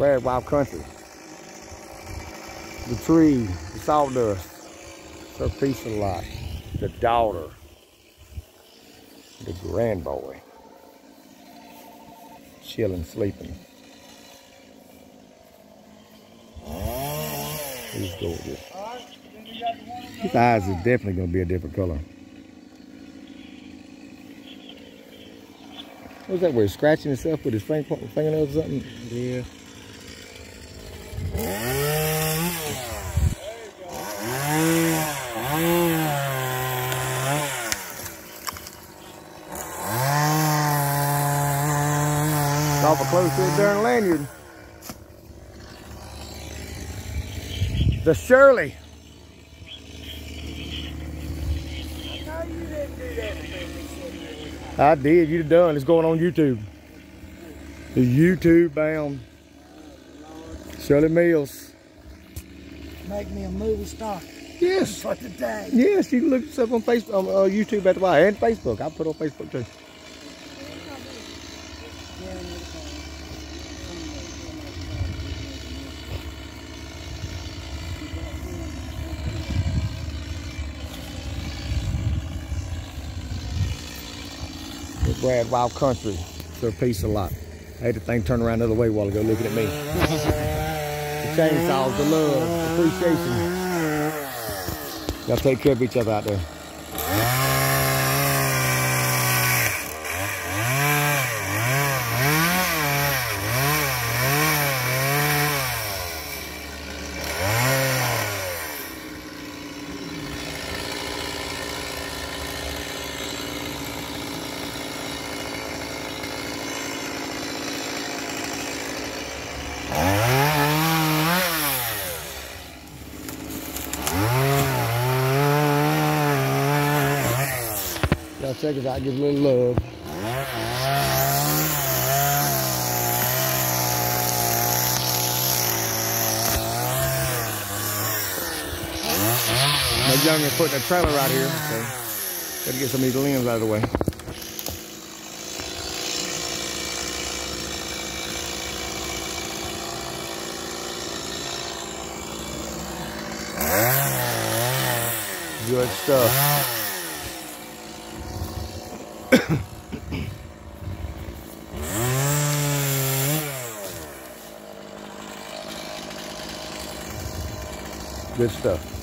Brad Wild Country. The tree, the sawdust, her piece of lot, the daughter, the grandboy, chilling, sleeping. He's gorgeous. His eyes is definitely to be a different color. What's that? Where he's scratching himself with his fingernails or something? Yeah. Awful close to the darn lanyard. The Shirley. I did. You'd have done. It's going on YouTube. The YouTube bound. Shirley Mills. Make me a movie star Yes. for today. Yes, you can look us up on Facebook, on uh, YouTube at the Y and Facebook. I'll put on Facebook too. Brad Wild Country. Their piece a lot. I had the thing turn around the other way a while ago looking at me. the chainsaws, the love, the appreciation. Y'all take care of each other out there. Y'all check us out, give a little love. My youngin putting a trailer out here, so gotta get some of these limbs out of the way. Good stuff. Good stuff.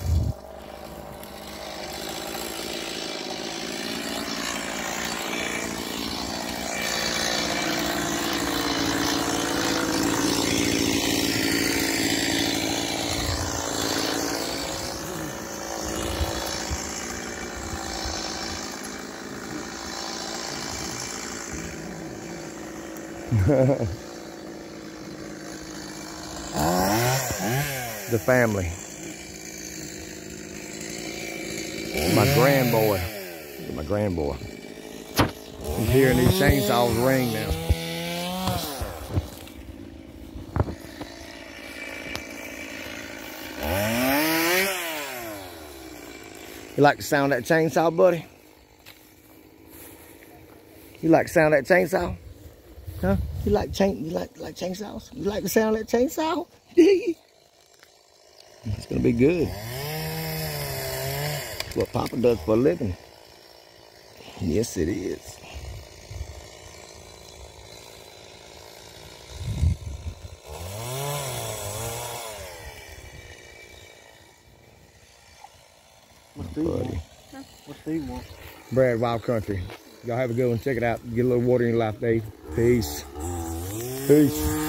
the family. My grandboy. My grandboy. I'm hearing these chainsaws ring now. You like the sound of that chainsaw, buddy? You like the sound of that chainsaw? Huh? You like chain? You like like chainsaws? You like the sound of that chainsaw? it's gonna be good. What Papa does for a living. Yes, it is. What do you want? What do you want? Brad Wild Country. Y'all have a good one. Check it out. Get a little water in your life, Dave. Peace. Peace.